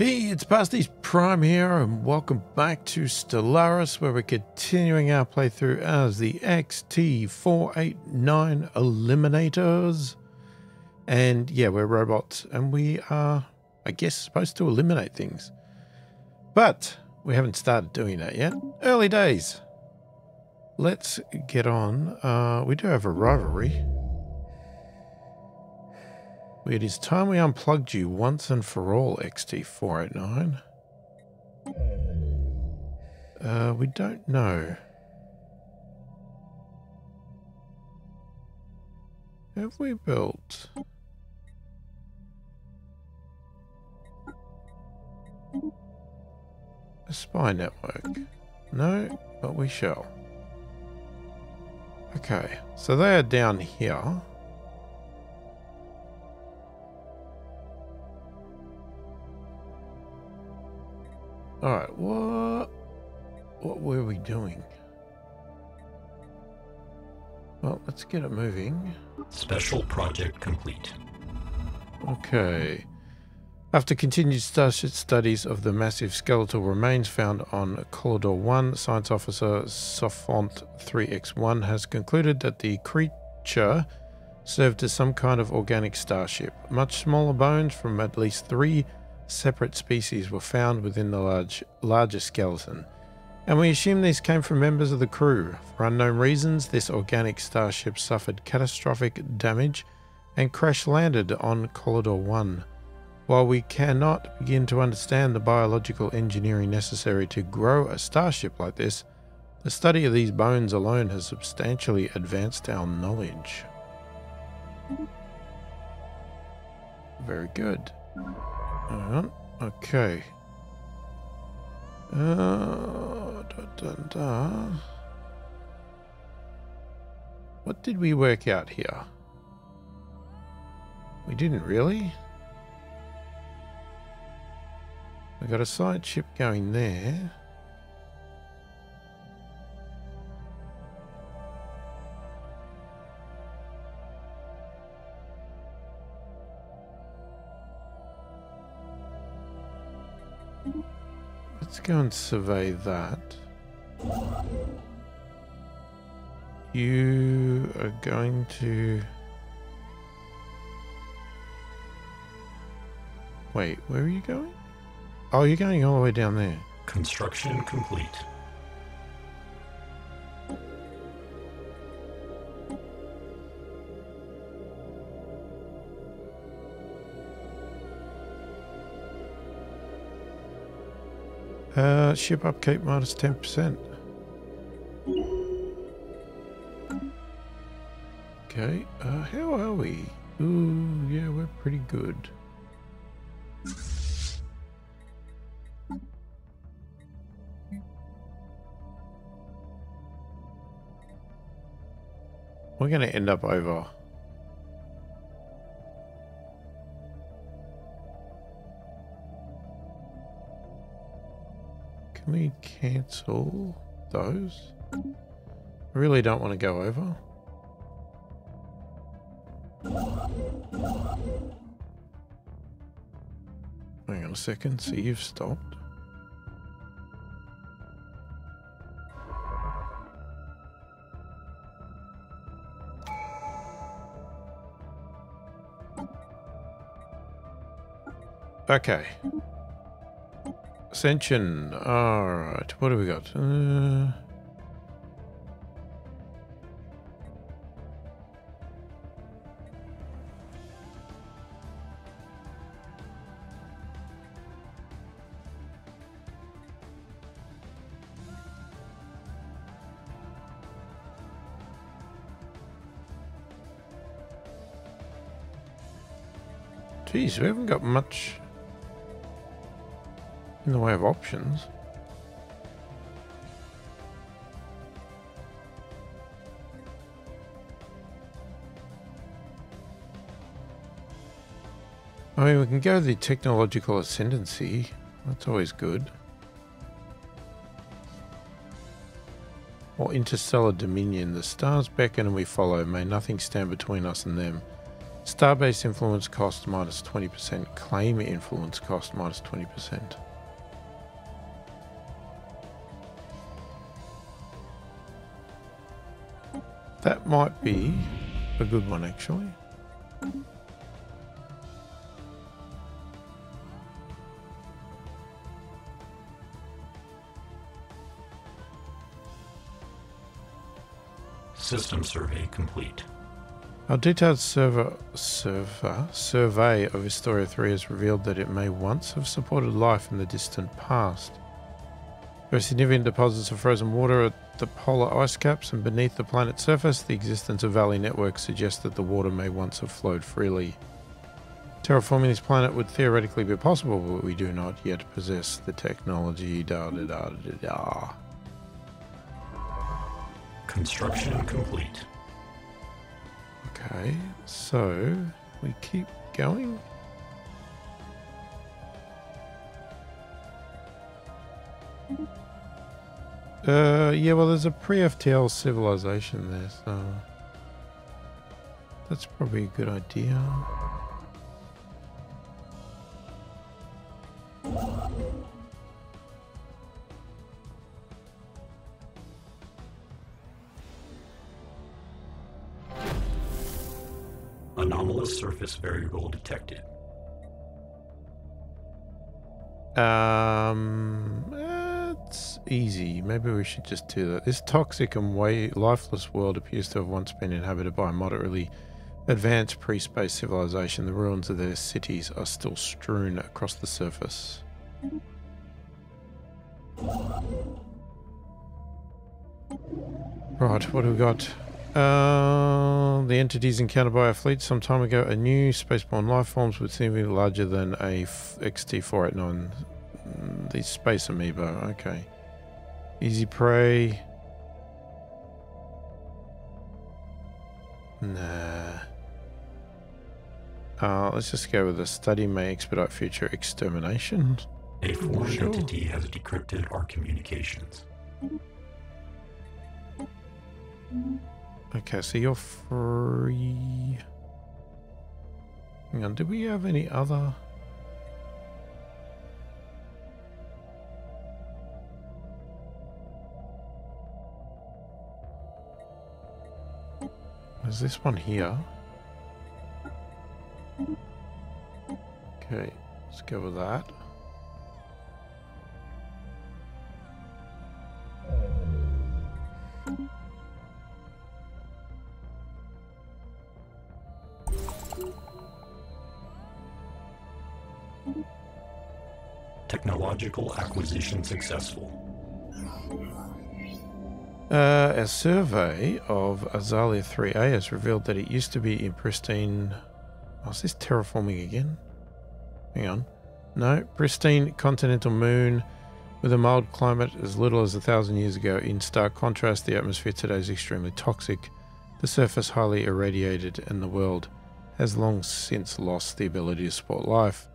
Hey, it's Past His Prime here, and welcome back to Stellaris, where we're continuing our playthrough as the XT489 Eliminators. And yeah, we're robots, and we are, I guess, supposed to eliminate things. But we haven't started doing that yet. Early days. Let's get on. Uh, we do have a rivalry. It is time we unplugged you once and for all, XT489. Uh, we don't know. Have we built... A spy network? No, but we shall. Okay, so they are down here. Alright, what... What were we doing? Well, let's get it moving. Special project complete. Okay. After continued studies of the massive skeletal remains found on Collidor 1, Science Officer Sophont 3X1 has concluded that the creature served as some kind of organic starship. Much smaller bones from at least three separate species were found within the large, larger skeleton, and we assume these came from members of the crew. For unknown reasons, this organic starship suffered catastrophic damage and crash landed on Collidor 1. While we cannot begin to understand the biological engineering necessary to grow a starship like this, the study of these bones alone has substantially advanced our knowledge. Very good. Okay. Uh, da, da, da. What did we work out here? We didn't really. We got a side ship going there. Go and survey that. You are going to... Wait, where are you going? Oh, you're going all the way down there. Construction complete. Uh, ship upkeep minus 10%. Okay, uh, how are we? Ooh, yeah, we're pretty good. We're going to end up over We cancel those? I really don't want to go over. Hang on a second, see you've stopped. Okay. Ascension. Alright, what do we got? Uh... Geez, we haven't got much in the way of options. I mean, we can go the technological ascendancy. That's always good. Or interstellar dominion. The stars beckon and we follow. May nothing stand between us and them. Starbase influence cost minus 20%. Claim influence cost minus 20%. That might be a good one, actually. System survey complete. Our detailed server, server survey of Historia 3 has revealed that it may once have supported life in the distant past. There are significant deposits of frozen water at the polar ice caps and beneath the planet's surface. The existence of valley networks suggests that the water may once have flowed freely. Terraforming this planet would theoretically be possible, but we do not yet possess the technology. Da da da da da. Construction complete. Okay, so we keep going. Uh, yeah, well, there's a pre-FTL civilization there, so that's probably a good idea. Anomalous surface variable detected. Um, it's easy. Maybe we should just do that. This toxic and way lifeless world appears to have once been inhabited by a moderately advanced pre-space civilization. The ruins of their cities are still strewn across the surface. Right, what do we got? Uh, the entities encountered by our fleet some time ago are new spaceborne life forms with significantly larger than a XT489. Mm, These space amoeba, okay. Easy prey. Nah. Uh, let's just go with the study may expedite future extermination. A foreign Sure. entity has decrypted our communications. Okay, so you're free. Hang on, did we have any other? Is this one here? Okay, let's go with that. Technological acquisition successful. Uh, a survey of Azalia 3A has revealed that it used to be in pristine. Oh, is this terraforming again? Hang on. No, pristine continental moon with a mild climate as little as a thousand years ago. In stark contrast, the atmosphere today is extremely toxic, the surface highly irradiated, and the world has long since lost the ability to support life.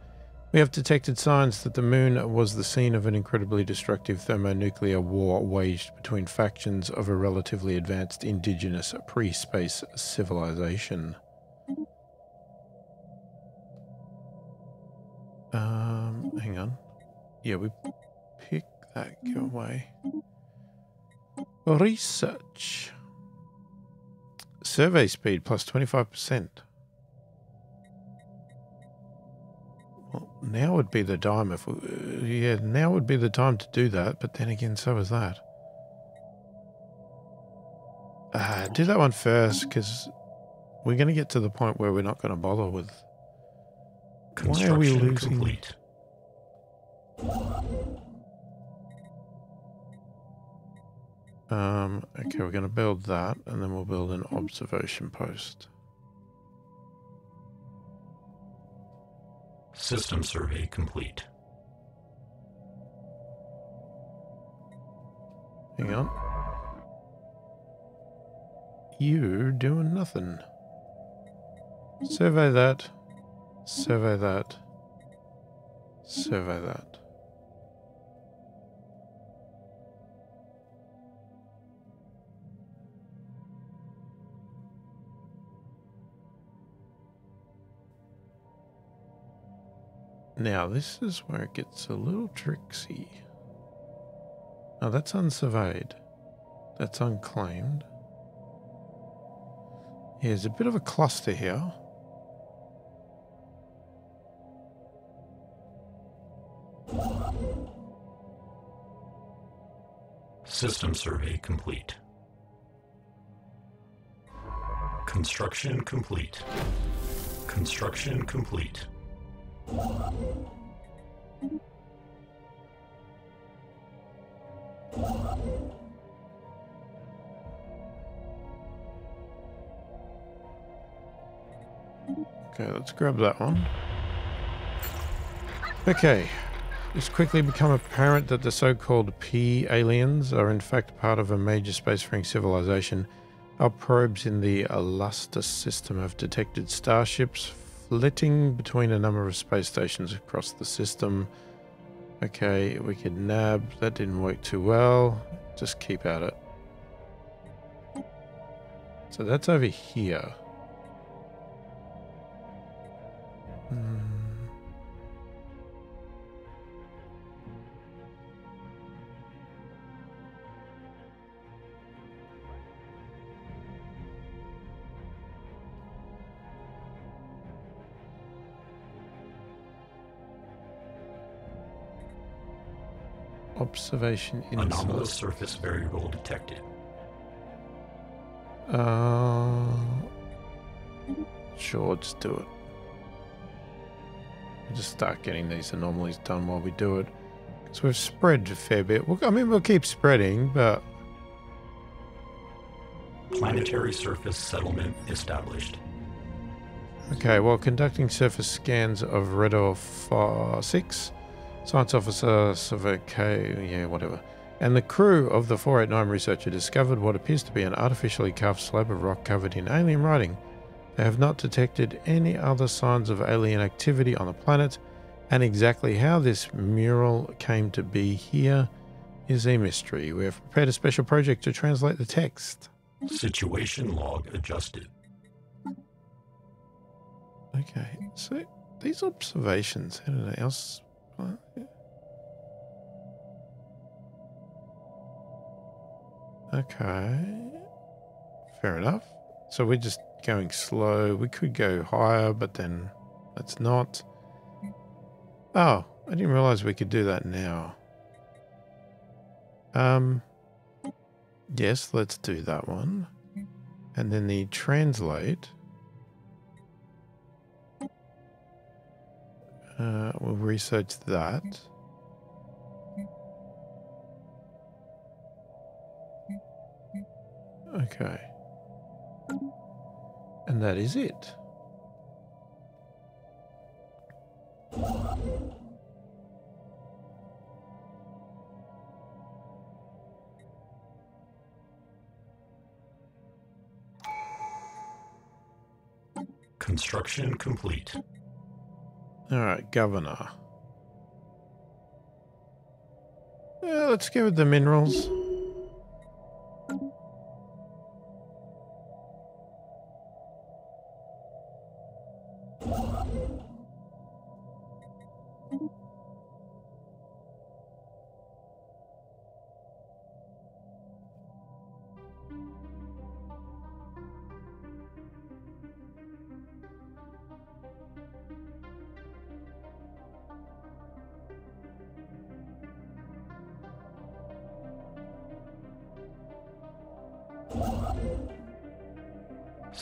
We have detected signs that the moon was the scene of an incredibly destructive thermonuclear war waged between factions of a relatively advanced indigenous pre space civilization. Um, hang on. Yeah, we pick that away. Research. Survey speed plus 25%. Well, now would be the time if we, uh, yeah, now would be the time to do that, but then again, so is that. Uh, do that one first, because we're going to get to the point where we're not going to bother with. Why are we Construction losing? complete. Um, okay, we're going to build that, and then we'll build an observation post. System survey complete. Hang on. You doing nothing. Survey that. Survey that. Survey that. Now, this is where it gets a little tricksy. Now, that's unsurveyed. That's unclaimed. Yeah, there's a bit of a cluster here. System survey complete. Construction complete. Construction complete. Okay, let's grab that one. Okay, it's quickly become apparent that the so-called P aliens are in fact part of a major spacefaring civilization. Our probes in the Alustus system have detected starships flitting between a number of space stations across the system. Okay, we could nab. That didn't work too well. Just keep at it. So that's over here. Observation Anomalous surface variable detected. Uh, sure, just do it. We'll just start getting these anomalies done while we do it. Because we've spread a fair bit. We'll, I mean, we'll keep spreading, but Planetary surface settlement established. Okay, well, conducting surface scans of Redor 4 6, Science Officer Survey K, yeah, whatever, and the crew of the 489 researcher discovered what appears to be an artificially carved slab of rock covered in alien writing. They have not detected any other signs of alien activity on the planet, and exactly how this mural came to be here is a mystery. We have prepared a special project to translate the text. Situation log adjusted. Okay, so these observations, anything else? What? Okay, fair enough. So we're just going slow. We could go higher, but then let's not. Oh, I didn't realize we could do that now. Um, yes, let's do that one. And then the translate. Uh, we'll research that. Okay. And that is it. Construction complete. All right, Governor. Yeah, let's go with the minerals.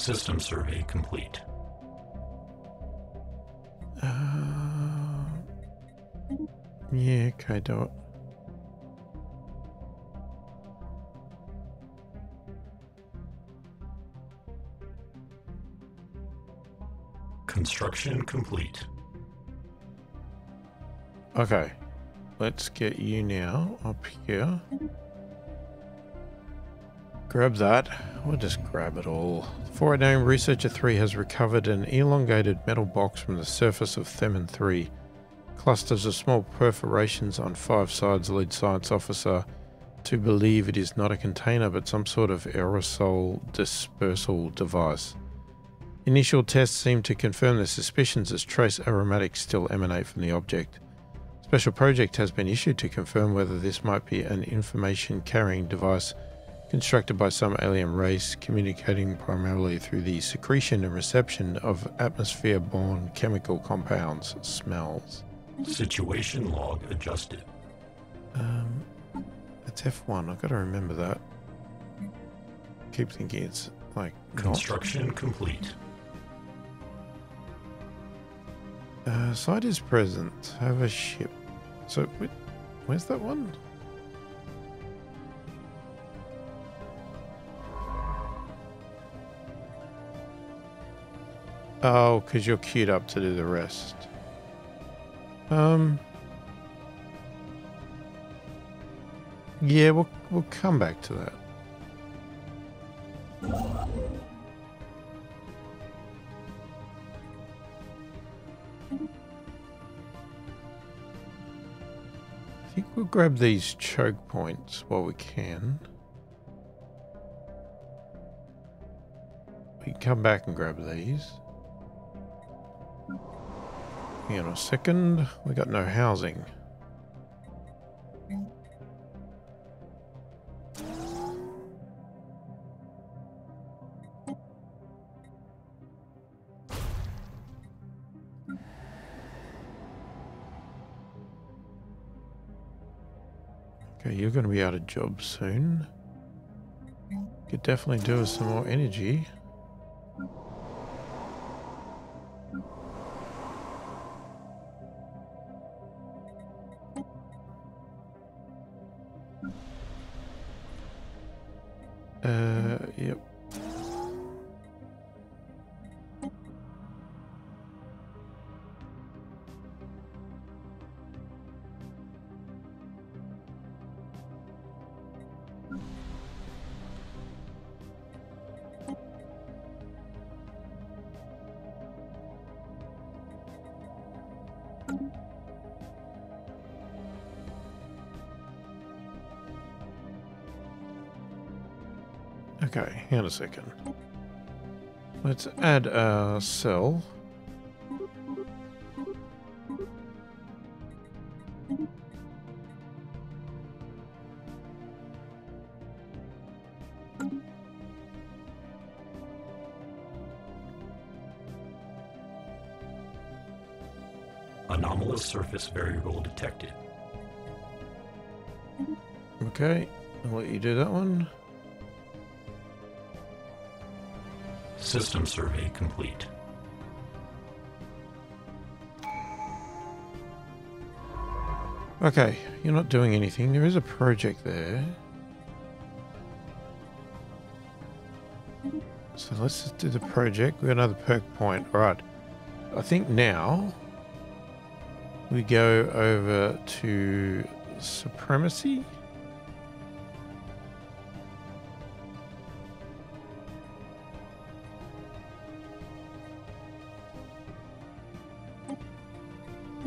System survey complete. Uh, yeah, it. Construction complete. Okay, let's get you now up here. Grab that. We'll just grab it all. 489 Researcher 3 has recovered an elongated metal box from the surface of Themin 3. Clusters of small perforations on five sides lead science officer to believe it is not a container but some sort of aerosol dispersal device. Initial tests seem to confirm the suspicions as trace aromatics still emanate from the object. Special project has been issued to confirm whether this might be an information carrying device constructed by some alien race communicating primarily through the secretion and reception of atmosphere borne chemical compounds, smells. Situation log adjusted. Um, it's F1. I've got to remember that. Keep thinking it's like not. Construction complete. Uh, site is present. Have a ship. So, where's that one? Oh, because you're queued up to do the rest. Um. Yeah, we'll we'll come back to that. I think we'll grab these choke points while we can. We can come back and grab these. Hang on a second. We got no housing. Okay, you're going to be out of job soon. Could definitely do with some more energy. Yep. Okay, hang on a second. Let's add a cell. Anomalous surface variable detected. Okay, I'll let you do that one. System survey complete. Okay, you're not doing anything. There is a project there. So let's just do the project. We got another perk point. All right. I think now we go over to supremacy.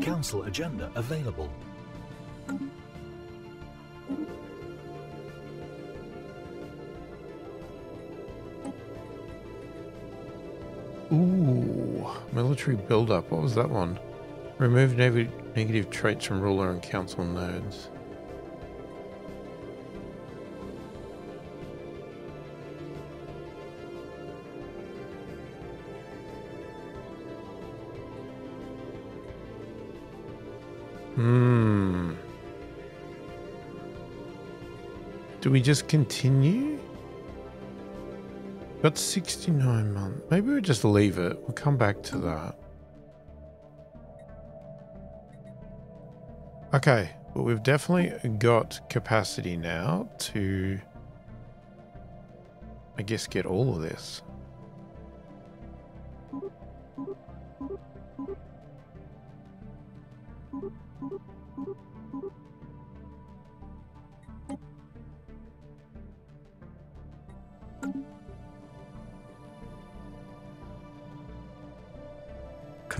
Council agenda available. Ooh, military buildup. What was that one? Remove neg- negative traits from ruler and council nodes. Do we just continue? Got 69 months. Maybe we just leave it. We'll come back to that. Okay, well, we've definitely got capacity now to, I guess, get all of this.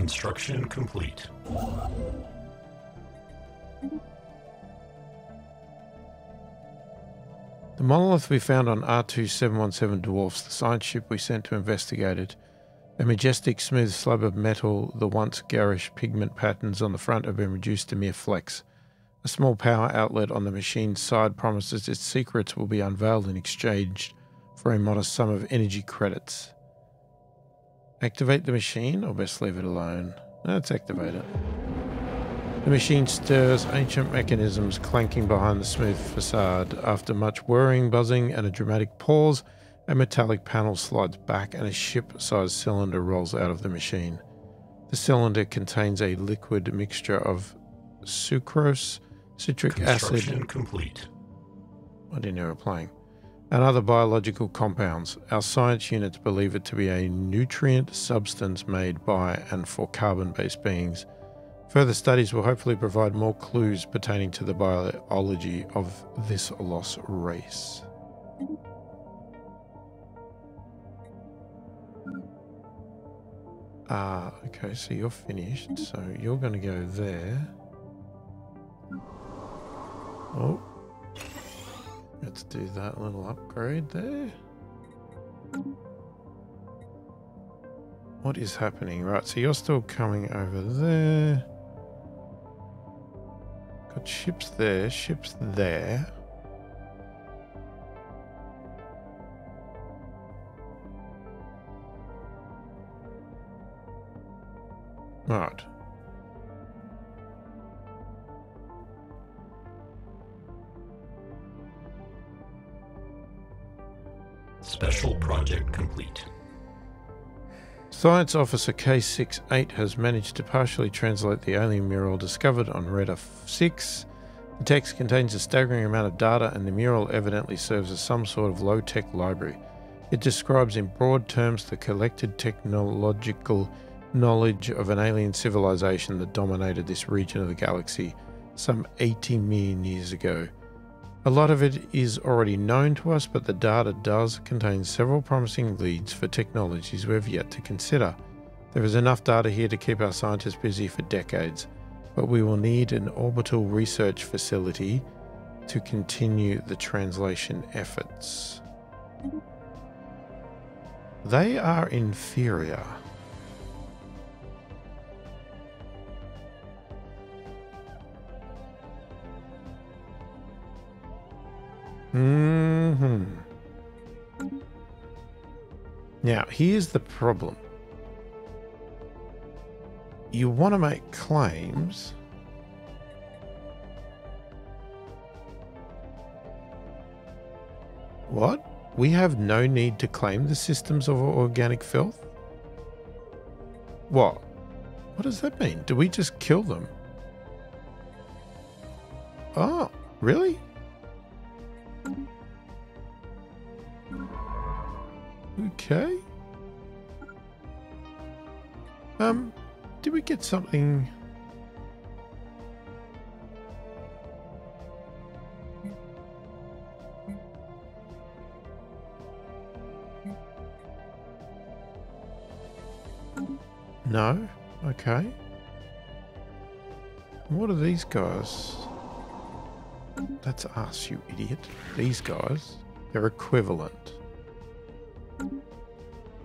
Construction complete. The monolith we found on R2717 dwarfs the science ship we sent to investigate it. A majestic smooth slab of metal, the once garish pigment patterns on the front have been reduced to mere flecks. A small power outlet on the machine's side promises its secrets will be unveiled in exchange for a modest sum of energy credits. Activate the machine, or best leave it alone? Let's activate it. The machine stirs, ancient mechanisms clanking behind the smooth facade. After much whirring, buzzing, and a dramatic pause, a metallic panel slides back and a ship sized cylinder rolls out of the machine. The cylinder contains a liquid mixture of sucrose, citric acid. Construction complete. I didn't know we were playing. And other biological compounds. Our science units believe it to be a nutrient substance made by and for carbon based beings. Further studies will hopefully provide more clues pertaining to the biology of this lost race. Ah, okay, so you're finished. So you're going to go there. Oh, let's do that little upgrade there. What is happening? Right, so you're still coming over there. Got ships there, ships there. Right. Special project complete. Science Officer K68 has managed to partially translate the alien mural discovered on Reda 6. The text contains a staggering amount of data, and the mural evidently serves as some sort of low tech library. It describes in broad terms the collected technological knowledge of an alien civilization that dominated this region of the galaxy some 80 million years ago. A lot of it is already known to us, but the data does contain several promising leads for technologies we have yet to consider. There is enough data here to keep our scientists busy for decades, but we will need an orbital research facility to continue the translation efforts. They are inferior. Hmm. Now, here's the problem. You want to make claims. What? We have no need to claim the systems of organic filth? What? What does that mean? Do we just kill them? Oh, really? Okay. Um, did we get something? No? Okay. What are these guys? That's us, you idiot. These guys, they're equivalent.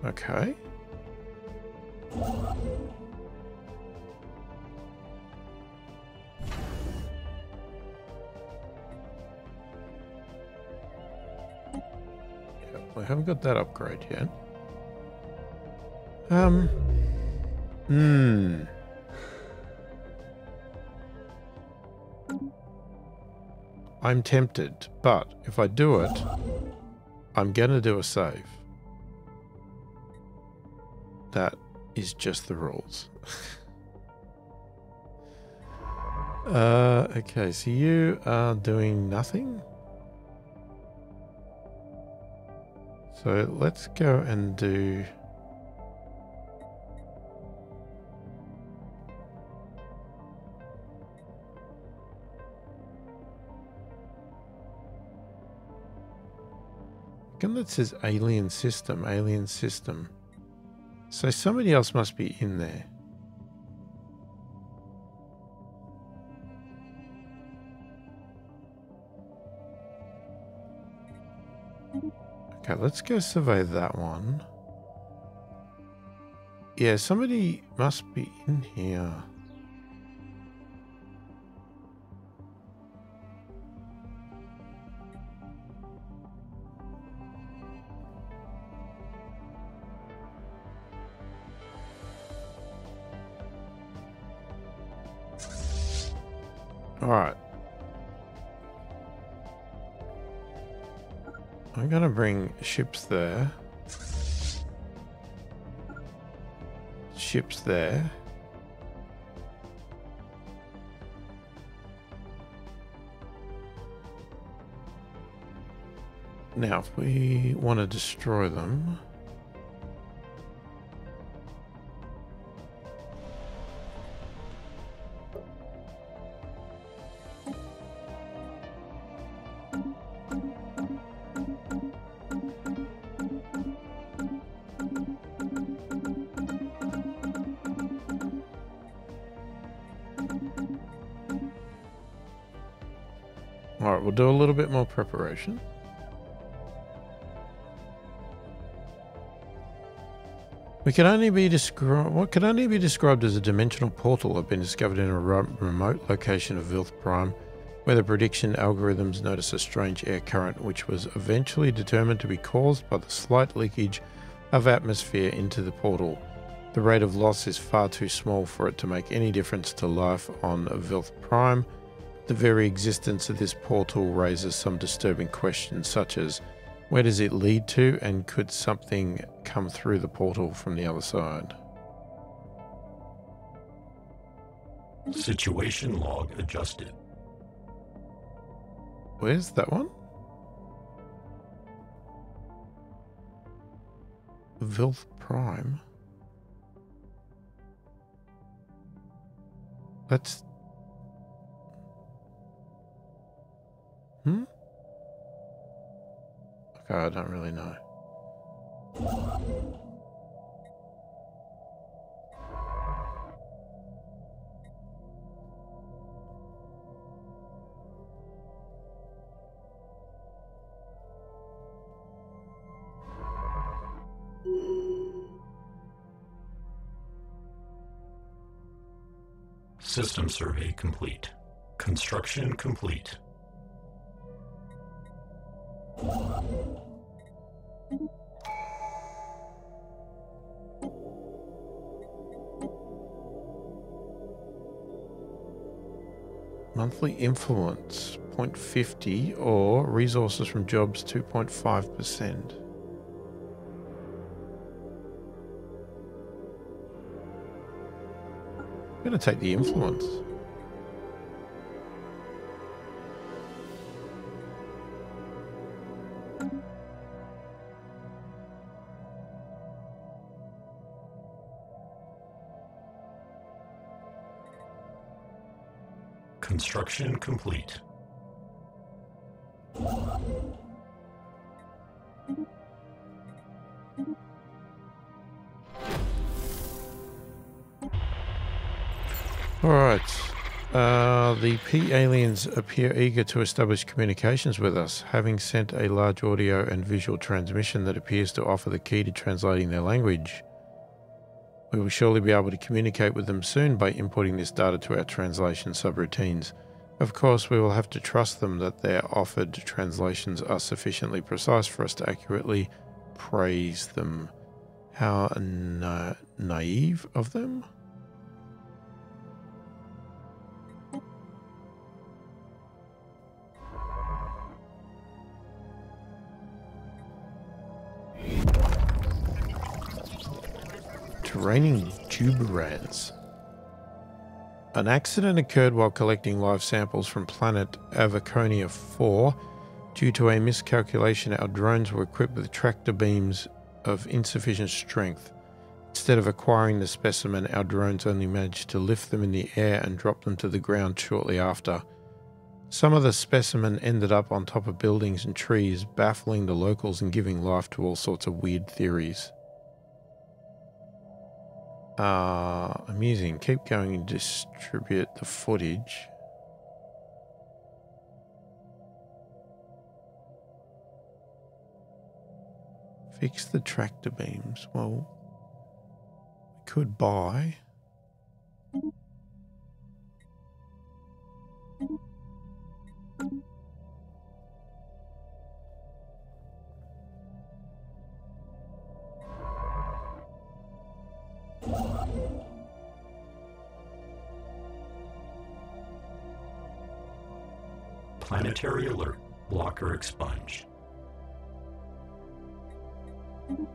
Okay. We haven't got that upgrade yet. Um. Hmm. I'm tempted, but if I do it, I'm gonna do a save. That is just the rules. uh, okay, so you are doing nothing. So let's go and do... Again, that says alien system, alien system. So somebody else must be in there. Okay, let's go survey that one. Yeah, somebody must be in here. All right. I'm going to bring ships there. Ships there. Now, if we want to destroy them... We can only be described. What can only be described as a dimensional portal have been discovered in a remote location of Vilth Prime, where the prediction algorithms notice a strange air current, which was eventually determined to be caused by the slight leakage of atmosphere into the portal. The rate of loss is far too small for it to make any difference to life on Vilth Prime. The very existence of this portal raises some disturbing questions, such as where does it lead to, and could something come through the portal from the other side? Situation log adjusted. Where's that one? Vilth Prime. Let's. Hmm? Okay, I don't really know. System survey complete. Construction complete. Monthly influence 0.50 or resources from jobs 2.5%. I'm going to take the influence. Construction complete. All right. Uh, the P aliens appear eager to establish communications with us, having sent a large audio and visual transmission that appears to offer the key to translating their language. We will surely be able to communicate with them soon by importing this data to our translation subroutines. Of course, we will have to trust them that their offered translations are sufficiently precise for us to accurately praise them. How na- naive of them? Raining Juberans. An accident occurred while collecting live samples from planet Avaconia 4. Due to a miscalculation, our drones were equipped with tractor beams of insufficient strength. Instead of acquiring the specimen, our drones only managed to lift them in the air and drop them to the ground shortly after. Some of the specimen ended up on top of buildings and trees, baffling the locals and giving life to all sorts of weird theories. Uh, amusing. Keep going and distribute the footage. Fix the tractor beams. Well, we could buy. Planetary alert. Blocker expunged.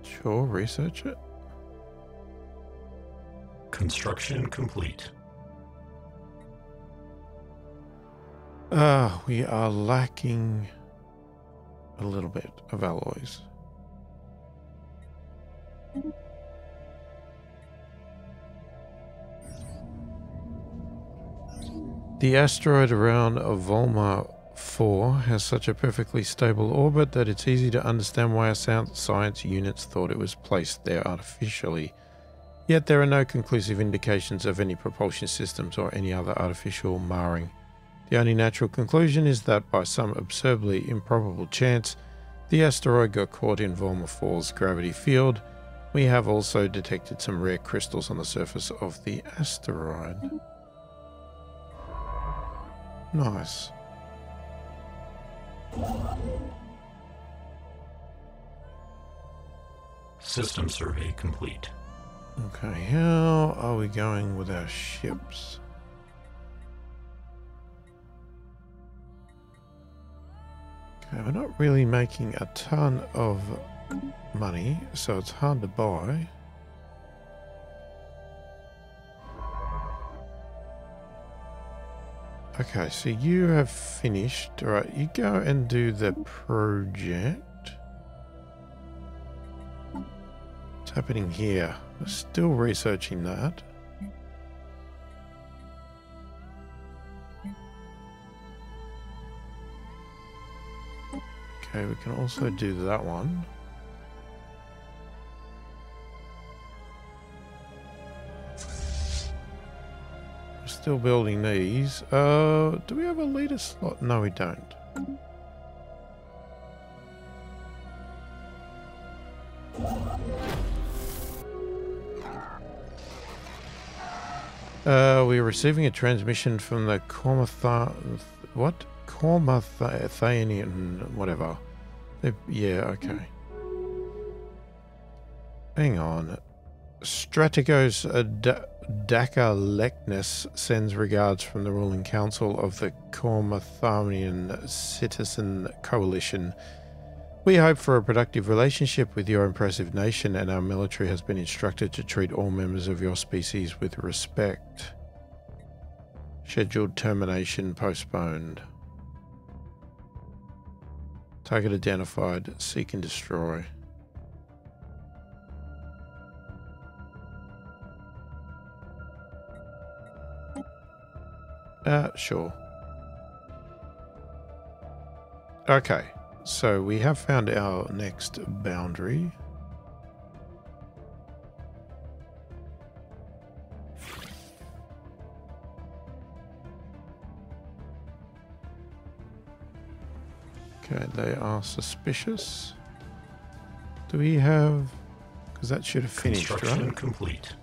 Sure, research it. Construction complete. Ah, we are lacking a little bit of alloys. The asteroid around Volma 4 has such a perfectly stable orbit that it's easy to understand why our science units thought it was placed there artificially. Yet there are no conclusive indications of any propulsion systems or any other artificial marring. The only natural conclusion is that by some absurdly improbable chance, the asteroid got caught in Volma 4's gravity field. We have also detected some rare crystals on the surface of the asteroid. Nice. System survey complete. Okay, how are we going with our ships? Okay, we're not really making a ton of money, so it's hard to buy. Okay, so you have finished. All right, you go and do the project. What's happening here? We're still researching that. Okay, we can also do that one. Still building these. Uh, do we have a leader slot? No, we don't. Uh, we're receiving a transmission from the Cormatha... What? Cormathanian... Whatever. They, yeah, okay. Hang on. Strategos Dakalekness sends regards from the ruling council of the Cormathanian Citizen Coalition. We hope for a productive relationship with your impressive nation, and our military has been instructed to treat all members of your species with respect. Scheduled termination postponed. Target identified. Seek and destroy. Uh, sure. Okay. So we have found our next boundary. Okay, they are suspicious. Do we have... Because that should have finished, Construction right? complete.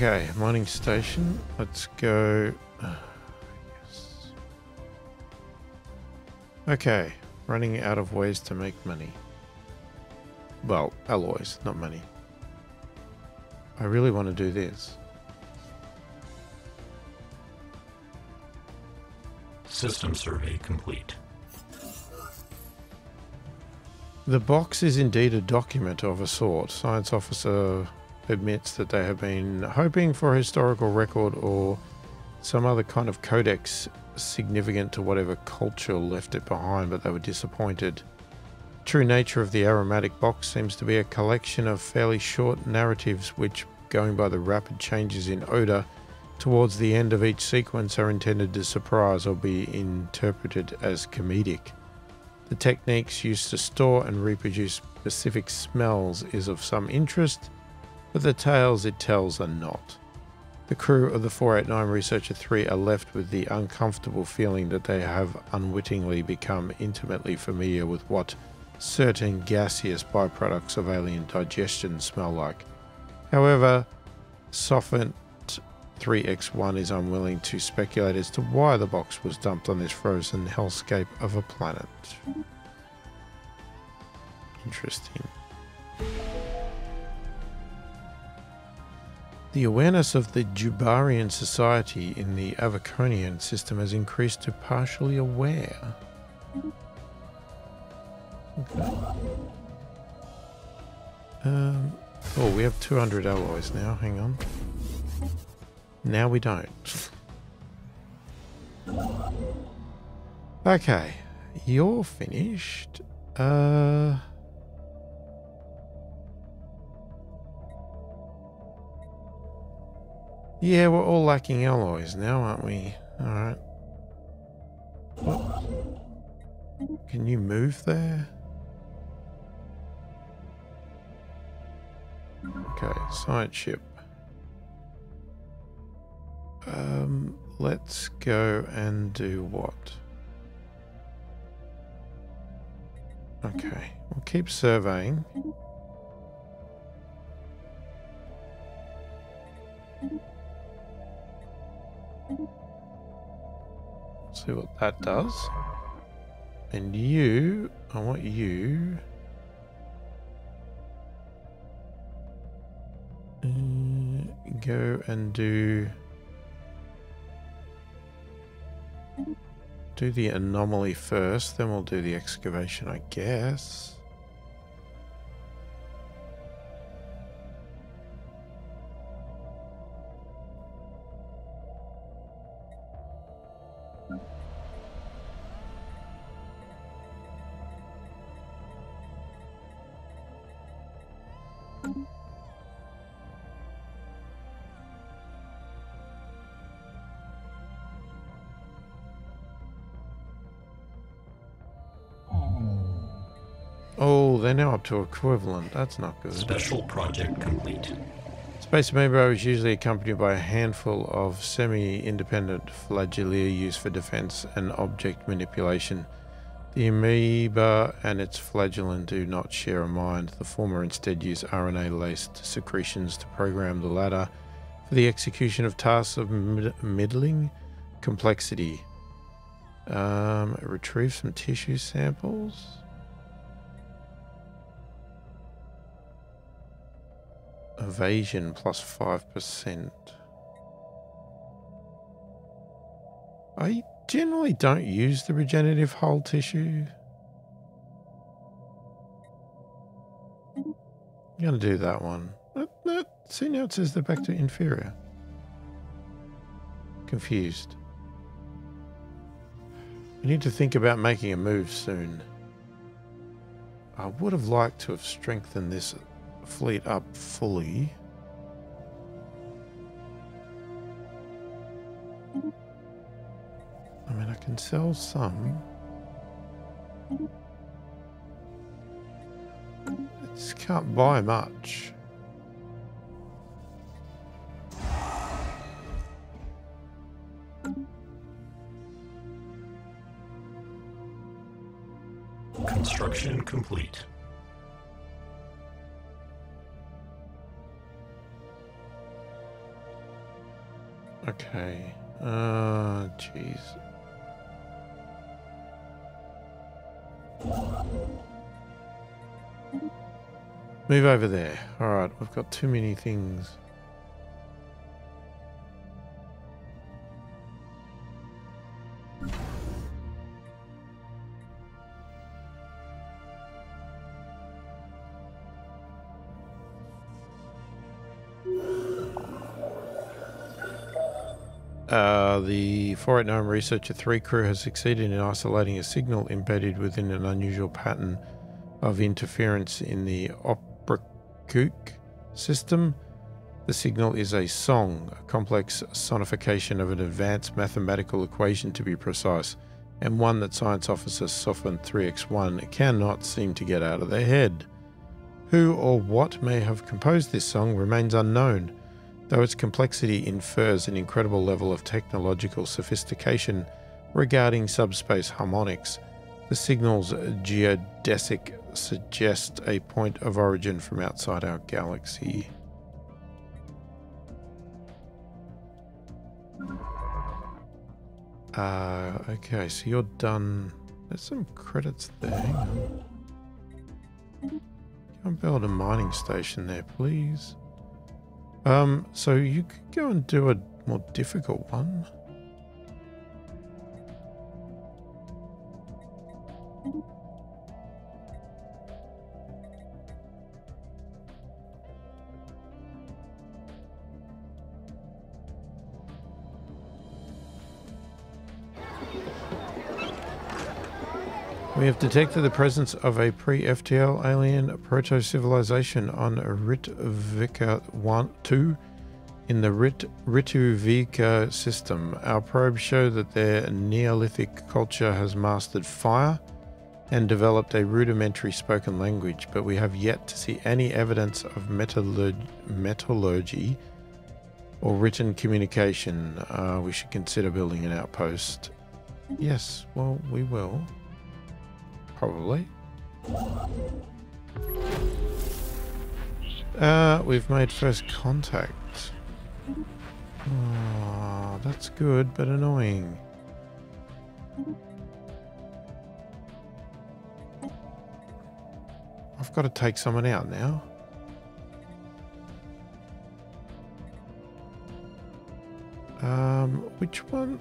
Okay, mining station. Let's go. yes. Okay, running out of ways to make money. Well, alloys, not money. I really want to do this. System survey complete. The box is indeed a document of a sort. Science officer admits that they have been hoping for a historical record or some other kind of codex significant to whatever culture left it behind, but they were disappointed. True nature of the aromatic box seems to be a collection of fairly short narratives which, going by the rapid changes in odor towards the end of each sequence, are intended to surprise or be interpreted as comedic. The techniques used to store and reproduce specific smells is of some interest, but the tales it tells are not. The crew of the 489 Researcher 3 are left with the uncomfortable feeling that they have unwittingly become intimately familiar with what certain gaseous byproducts of alien digestion smell like. However, Sophont 3X1 is unwilling to speculate as to why the box was dumped on this frozen hellscape of a planet. Interesting. The awareness of the Jubarian society in the Avaconian system has increased to partially aware. Um, oh, we have 200 alloys now. Hang on. Now we don't. okay, you're finished. Uh... Yeah, we're all lacking alloys now, aren't we? Alright. Can you move there? Okay, side ship. Um, let's go and do what? Okay, we'll keep surveying. See what that does. And you, I want you... Uh, go and do... Do the anomaly first, then we'll do the excavation, I guess. To equivalent. That's not good. Special project complete. Space Amoeba is usually accompanied by a handful of semi-independent flagellia used for defense and object manipulation. The amoeba and its flagellum do not share a mind. The former instead use RNA-laced secretions to program the latter for the execution of tasks of mid middling complexity. Um, retrieve some tissue samples. Evasion plus 5%. I generally don't use the regenerative hull tissue. I'm going to do that one. see, now it says they're back to inferior. Confused. We need to think about making a move soon. I would have liked to have strengthened this fleet up fully. I mean, I can sell some. Just can't buy much. Construction complete. Okay. Uh, jeez. Move over there. Alright, we've got too many things. The 489 Researcher 3 crew has succeeded in isolating a signal embedded within an unusual pattern of interference in the Oprahkuk system. The signal is a song, a complex sonification of an advanced mathematical equation to be precise, and one that science officer Sophont 3X1 cannot seem to get out of their head. Who or what may have composed this song remains unknown. Though its complexity infers an incredible level of technological sophistication regarding subspace harmonics. The signal's geodesic suggest a point of origin from outside our galaxy. Uh, okay, so you're done. There's some credits there. Can I build a mining station there, please. Um, so you could go and do a more difficult one. Have detected the presence of a pre-FTL alien proto-civilization on Ritvika 1 2 in the Rit Rituvika system. Our probes show that their Neolithic culture has mastered fire and developed a rudimentary spoken language, but we have yet to see any evidence of metallurg metallurgy or written communication. Uh, we should consider building an outpost. Yes, well, we will. Probably. Uh, we've made first contact. Oh, that's good, but annoying. I've got to take someone out now. Um, which one?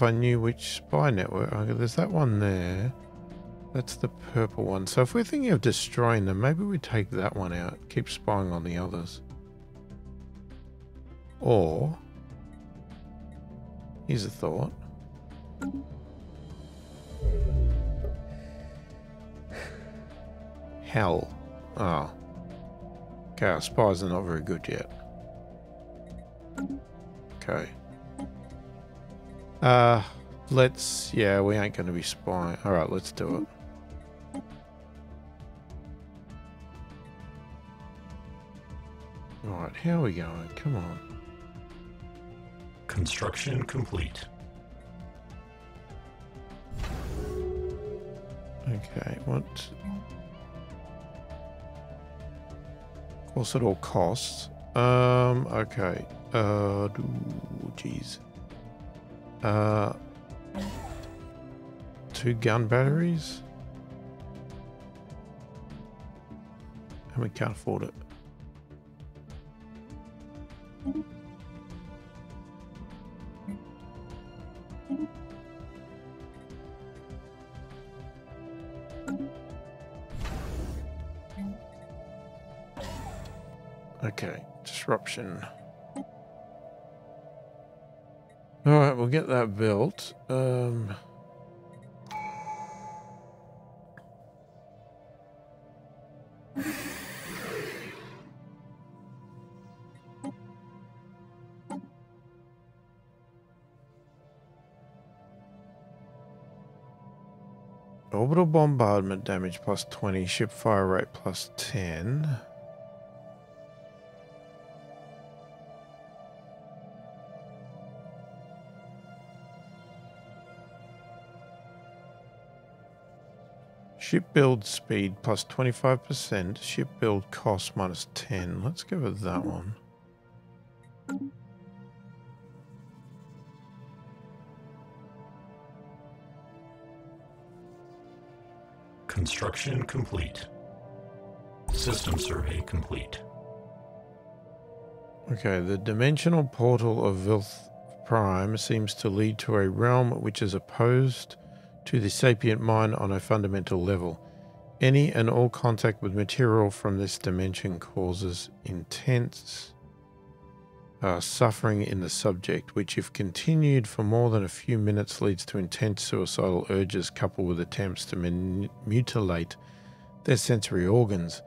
If I knew which spy network. Okay, there's that one there. That's the purple one. So if we're thinking of destroying them, maybe we take that one out. Keep spying on the others. Or, here's a thought. Hell. Oh. Okay, our spies are not very good yet. Okay. Uh, let's, yeah, we ain't going to be spying. All right, let's do it. All right, how are we going? Come on. Construction complete. Okay, what? Of course, at all costs. Um, okay. Uh, jeez. Uh, two gun batteries? And we can't afford it. Okay, disruption. We'll get that built. Um, Orbital bombardment damage plus 20, ship fire rate plus 10. Ship build speed plus 25%, ship build cost minus 10. Let's give it that one. Construction complete. System survey complete. Okay, the dimensional portal of Vilth Prime seems to lead to a realm which is opposed to the sapient mind on a fundamental level. Any and all contact with material from this dimension causes intense uh, suffering in the subject, which, if continued for more than a few minutes, leads to intense suicidal urges coupled with attempts to mutilate their sensory organs.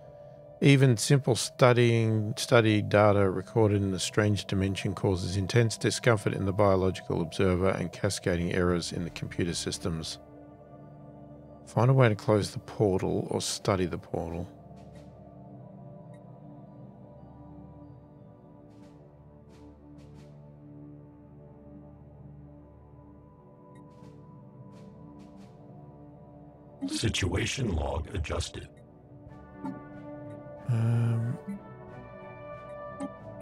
Even simple studying study data recorded in the strange dimension causes intense discomfort in the biological observer and cascading errors in the computer systems. Find a way to close the portal or study the portal. Situation log adjusted. Um,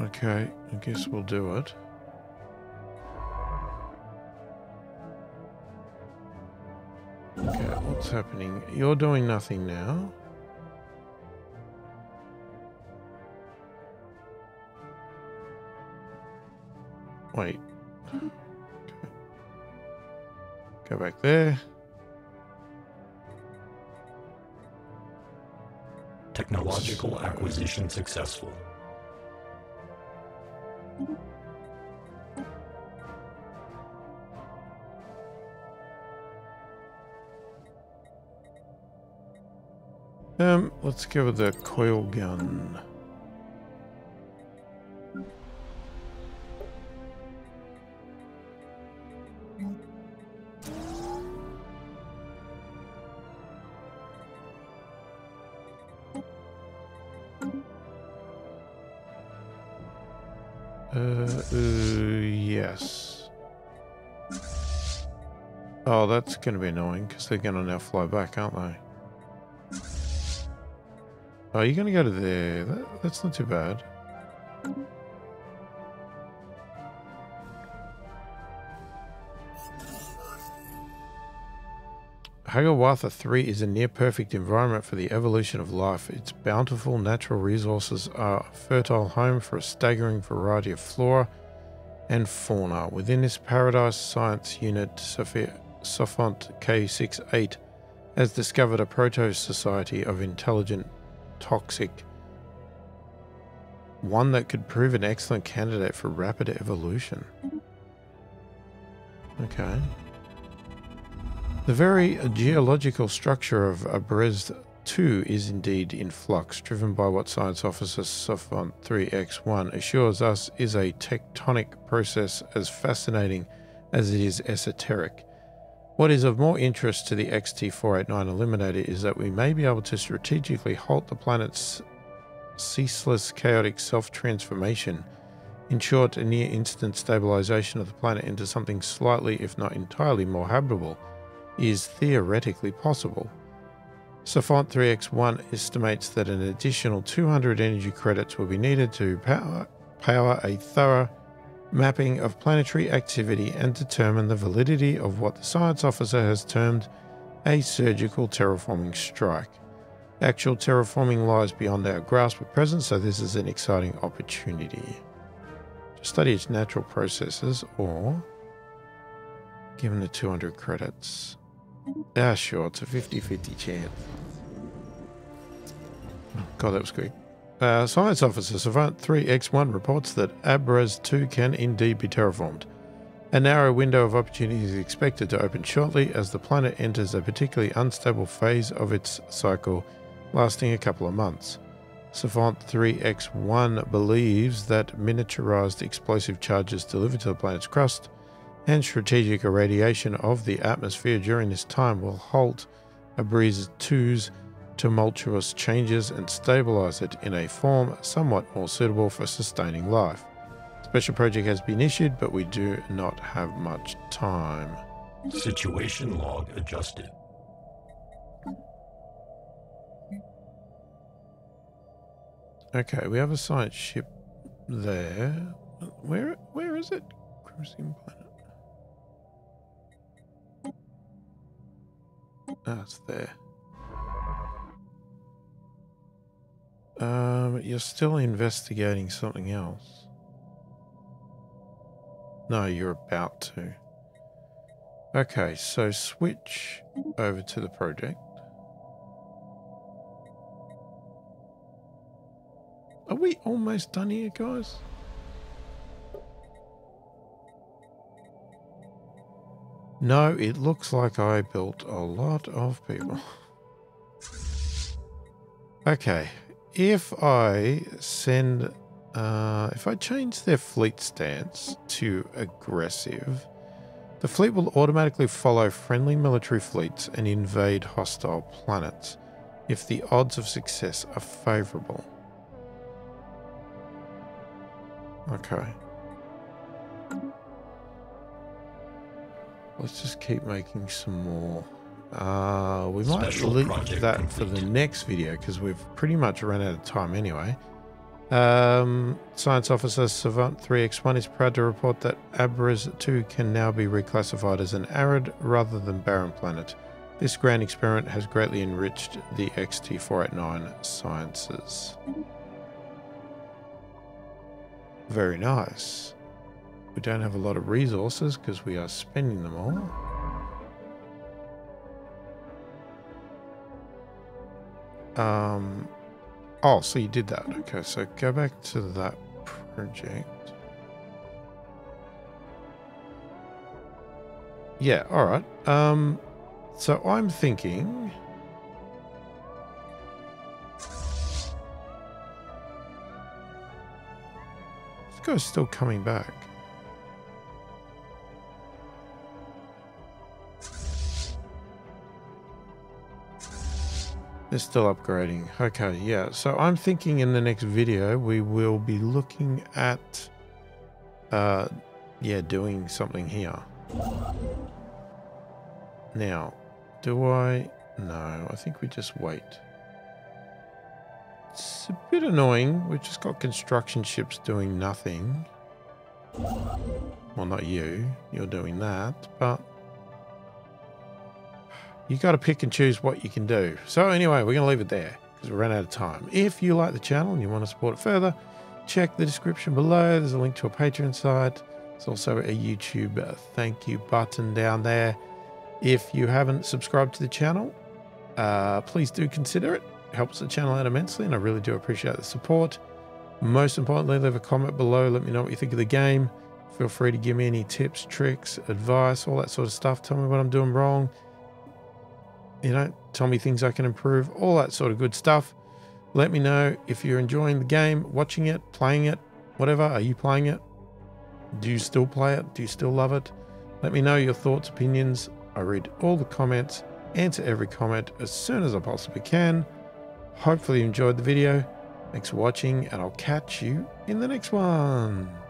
okay, I guess we'll do it. Okay, what's happening? You're doing nothing now. Wait. Okay. Go back there. Technological acquisition successful. Um, let's go with the coil gun. Oh, that's going to be annoying because they're going to now fly back, aren't they? Oh, you're going to go to there. That, that's not too bad. Hagawatha 3 is a near perfect environment for the evolution of life. Its bountiful natural resources are a fertile home for a staggering variety of flora and fauna. Within this paradise, science unit Sophia, Sophont K68 has discovered a proto society of intelligent toxic, one that could prove an excellent candidate for rapid evolution. Okay. The very geological structure of Abrez 2 is indeed in flux, driven by what Science Officer Sophont 3X1 assures us is a tectonic process as fascinating as it is esoteric. What is of more interest to the XT489 Eliminator is that we may be able to strategically halt the planet's ceaseless chaotic self-transformation, in short, a near-instant stabilization of the planet into something slightly, if not entirely, more habitable is theoretically possible. Sophont 3x1 estimates that an additional 200 energy credits will be needed to power, power a thorough mapping of planetary activity and determine the validity of what the science officer has termed a surgical terraforming strike. Actual terraforming lies beyond our grasp at present, so this is an exciting opportunity. To study its natural processes or given the 200 credits. Ah, sure, it's a 50-50 chance. Oh, God, that was quick. Uh, Science Officer Savant 3X1 reports that Abraz 2 can indeed be terraformed. A narrow window of opportunity is expected to open shortly as the planet enters a particularly unstable phase of its cycle, lasting a couple of months. Savant 3X1 believes that miniaturized explosive charges delivered to the planet's crust and strategic irradiation of the atmosphere during this time will halt Abriz 2's tumultuous changes and stabilize it in a form somewhat more suitable for sustaining life. Special project has been issued, but we do not have much time. Situation log adjusted. Okay, we have a science ship there. Where where is it? Cruising planet. Ah, That's there. Um, you're still investigating something else. No, you're about to. Okay, so switch over to the project. Are we almost done here, guys? No, it looks like I built a lot of people. Mm-hmm. Okay, if I send, uh, if I change their fleet stance to aggressive, the fleet will automatically follow friendly military fleets and invade hostile planets if the odds of success are favorable. Okay. Let's just keep making some more. Uh, we might Special leave that for the next video because we've pretty much run out of time anyway. Um, Science Officer Savant 3X1 is proud to report that Abras 2 can now be reclassified as an arid rather than barren planet. This grand experiment has greatly enriched the XT489 sciences. Very nice. We don't have a lot of resources because we are spending them all. Um, oh, so you did that. Okay, so go back to that project. Yeah, all right. Um, so I'm thinking. This guy's still coming back. They're still upgrading. Okay, yeah. So I'm thinking in the next video we will be looking at, uh, yeah, doing something here. Now, do I? No, I think we just wait. It's a bit annoying. We've just got construction ships doing nothing. Well, not you. You're doing that, but you got to pick and choose what you can do. So anyway, we're going to leave it there because we ran out of time. If you like the channel and you want to support it further, check the description below. There's a link to a Patreon site. There's also a YouTube thank you button down there. If you haven't subscribed to the channel, uh, please do consider it. It helps the channel out immensely, and I really do appreciate the support. Most importantly, leave a comment below. Let me know what you think of the game. Feel free to give me any tips, tricks, advice, all that sort of stuff. Tell me what I'm doing wrong you know, tell me things I can improve, all that sort of good stuff. Let me know if you're enjoying the game, watching it, playing it, whatever. Are you playing it? Do you still play it? Do you still love it? Let me know your thoughts, opinions. I read all the comments, answer every comment as soon as I possibly can. Hopefully you enjoyed the video. Thanks for watching and I'll catch you in the next one.